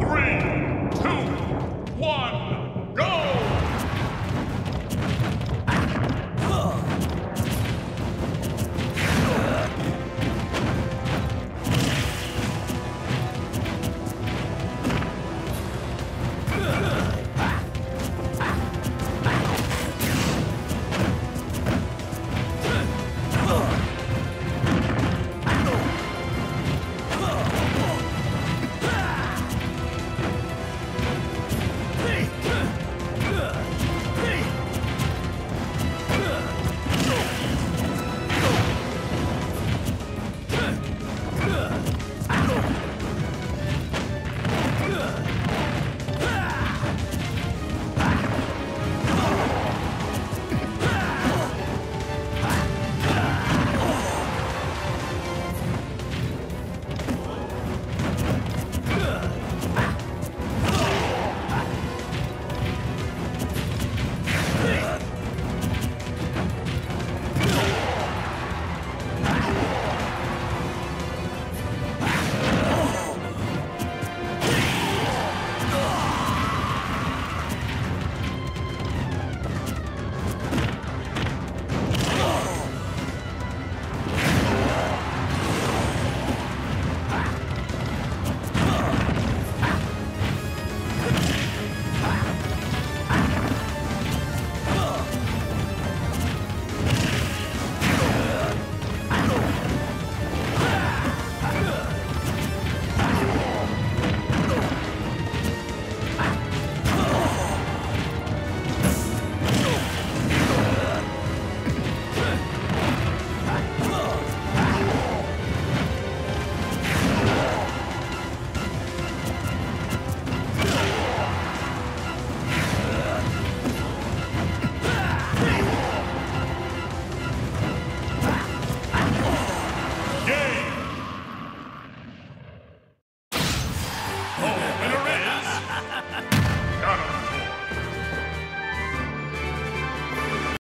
Three, two, one,